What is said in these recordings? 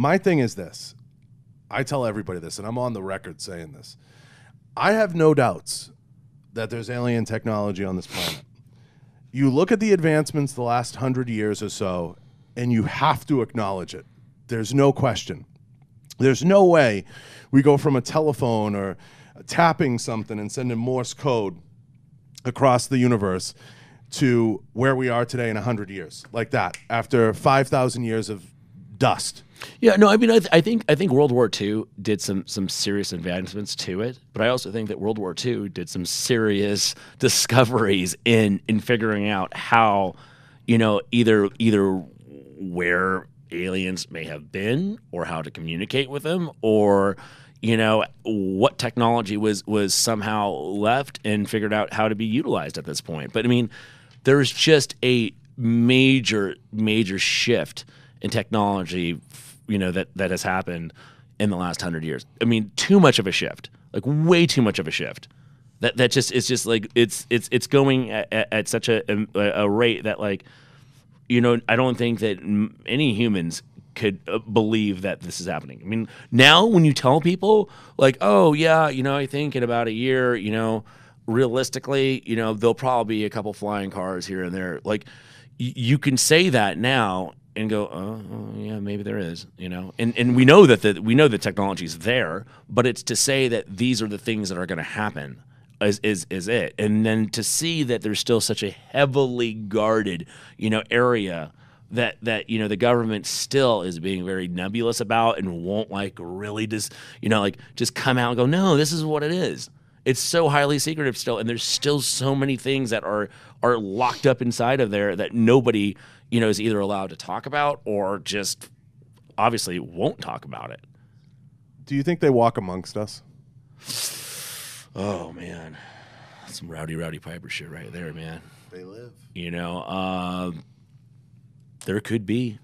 My thing is this I tell everybody this, and I'm on the record saying this. I have no doubts that there's alien technology on this planet. You look at the advancements the last hundred years or so, and you have to acknowledge it. There's no question. There's no way we go from a telephone or tapping something and sending Morse code across the universe to where we are today in 100 years, like that, after 5,000 years of dust. Yeah, no, I mean, I, th- I think I think World War II did some some serious advancements to it, but I also think that World War II did some serious discoveries in in figuring out how, you know, either either where aliens may have been or how to communicate with them or you know what technology was was somehow left and figured out how to be utilized at this point but i mean there's just a major major shift in technology you know that that has happened in the last 100 years i mean too much of a shift like way too much of a shift that that just it's just like it's it's it's going at, at, such a, a, a rate that like you know, I don't think that any humans could uh, believe that this is happening. I mean, now when you tell people, like, oh, yeah, you know, I think in about a year, you know, realistically, you know, there'll probably be a couple flying cars here and there. Like, y- you can say that now and go, oh, oh, yeah, maybe there is, you know, and and we know that the we know the technology is there, but it's to say that these are the things that are going to happen is, is is it. And then to see that there's still such a heavily guarded you know area that that you know the government still is being very nebulous about and won't like really just you know like just come out and go no this is what it is it's so highly secretive still and there's still so many things that are are locked up inside of there that nobody you know is either allowed to talk about or just obviously won't talk about it Do you think they walk amongst us? oh man some Rowdy Roddy Piper shit right there man They live. You know, um, there could be,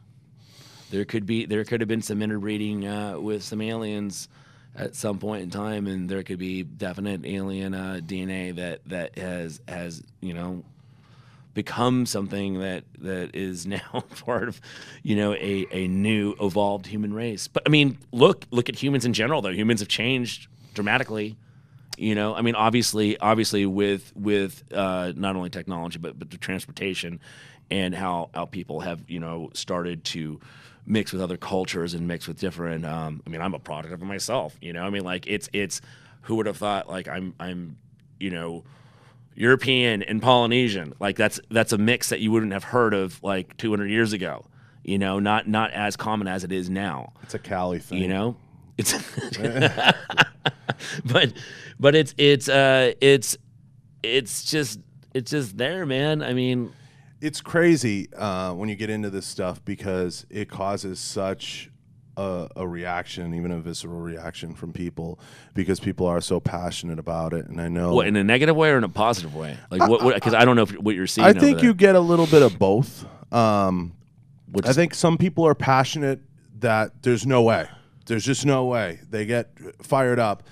there could be, there could have been some interbreeding uh, with some aliens at some point in time, and there could be definite alien uh, DNA that that has has you know become something that that is now part of you know a a new evolved human race. But I mean, look look at humans in general though. Humans have changed dramatically. You know, I mean, obviously, obviously, with with uh, not only technology but but the transportation and how how people have you know started to mix with other cultures and mix with different. Um, I mean, I'm a product of it myself. You know, I mean, like it's it's who would have thought like I'm I'm you know European and Polynesian like that's that's a mix that you wouldn't have heard of like 200 years ago. You know, not not as common as it is now It's a Cali thing. you know it's but but it's it's uh it's it's just it's just there man i mean it's crazy uh, when you get into this stuff because it causes such a, a reaction, even a visceral reaction from people, because people are so passionate about it. And I know, what in a negative way or in a positive way like what because I, don't know if, what you're seeing I think you get a little bit of both. Um, Which I think some people are passionate that there's no way, there's just no way. They get fired up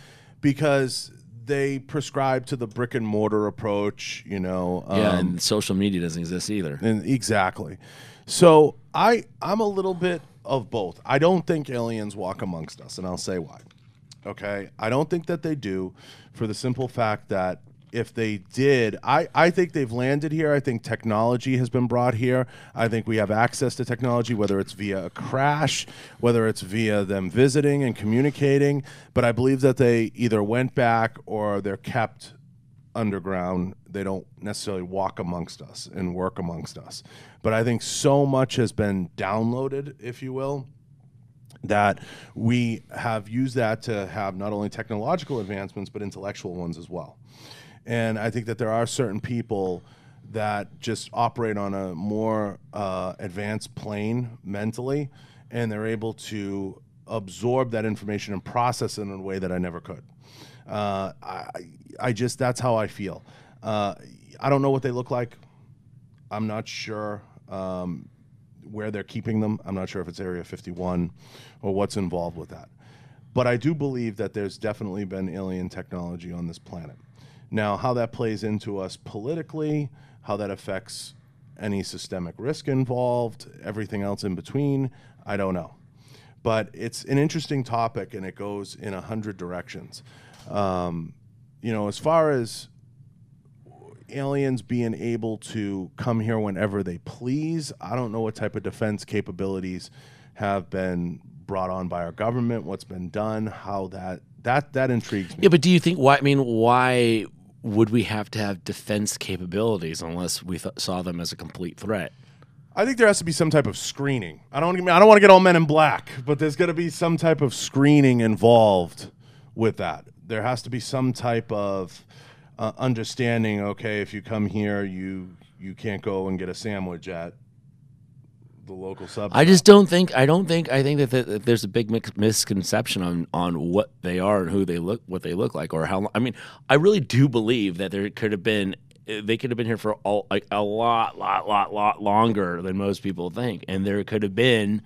because they prescribe to the brick and mortar approach. You know, yeah um, and social media doesn't exist either And exactly. So I I'm a little bit of both. I don't think aliens walk amongst us, and I'll say why. Okay, I don't think that they do, for the simple fact that if they did, I, I think they've landed here. I think technology has been brought here. I think we have access to technology, whether it's via a crash, whether it's via them visiting and communicating. But I believe that they either went back or they're kept underground. They don't necessarily walk amongst us and work amongst us. But I think so much has been downloaded, if you will, that we have used that to have not only technological advancements, but intellectual ones as well. And I think that there are certain people that just operate on a more uh, advanced plane mentally, and they're able to absorb that information and process it in a way that I never could. Uh, I, I just that's how I feel. Uh, I don't know what they look like. I'm not sure um, where they're keeping them. I'm not sure if it's Area 51 or what's involved with that. But I do believe that there's definitely been alien technology on this planet. Now, how that plays into us politically, how that affects any systemic risk involved, everything else in between, I don't know. but it's an interesting topic and it goes in a hundred directions. Um, you know, as far as aliens being able to come here whenever they please, I don't know what type of defense capabilities have been brought on by our government, what's been done, how that that that intrigues me. Yeah, but do you think why? I mean, why would we have to have defense capabilities unless we th- saw them as a complete threat? I think there has to be some type of screening. I don't. I don't want to get all men in black, but there's got to be some type of screening involved with that. There has to be some type of uh, understanding. Okay, if you come here, you you can't go and get a sandwich at the local sub. I just don't think. I don't think. I think that, that, there's a big mix, misconception on on what they are and who they look, what they look like, or how. I mean, I really do believe that there could have been. They could have been here for all, like a lot, lot, lot, lot longer than most people think, and there could have been.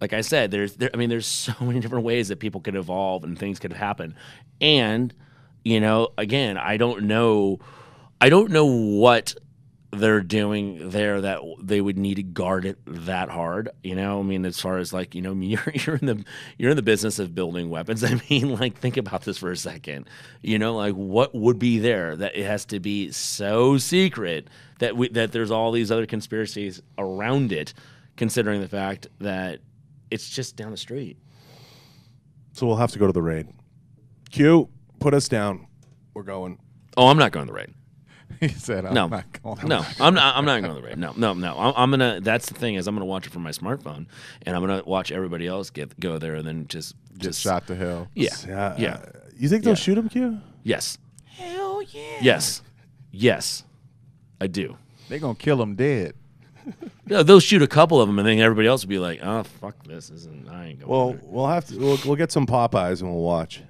Like I said, there's there. I mean, there's so many different ways that people could evolve and things could happen, and you know, again, I don't know. I don't know what they're doing there that they would need to guard it that hard. You know, I mean, as far as like, you know, you're you're in the you're in the business of building weapons. I mean, like, think about this for a second. You know, like, what would be there that it has to be so secret that we that there's all these other conspiracies around it, considering the fact that it's just down the street. So we'll have to go to the raid. Q, put us down. We're going. Oh, I'm not going to the raid. He said, I'm No, not going. no, I'm not. I'm not going to the raid. No, no, no. I'm, I'm gonna. That's the thing is, I'm gonna watch it from my smartphone, and I'm gonna watch everybody else get go there, and then just Get just shot to hell. Yeah, Yeah. yeah. uh, you think they'll Yeah. shoot him, Q? Yes. Hell yeah. Yes. Yes. I do. They're going to kill him dead. No, they'll shoot a couple of them, and then everybody else will be like, "Oh, fuck this! Isn't I ain't going." Well, there." we'll have to. We'll, we'll get some Popeyes and we'll watch.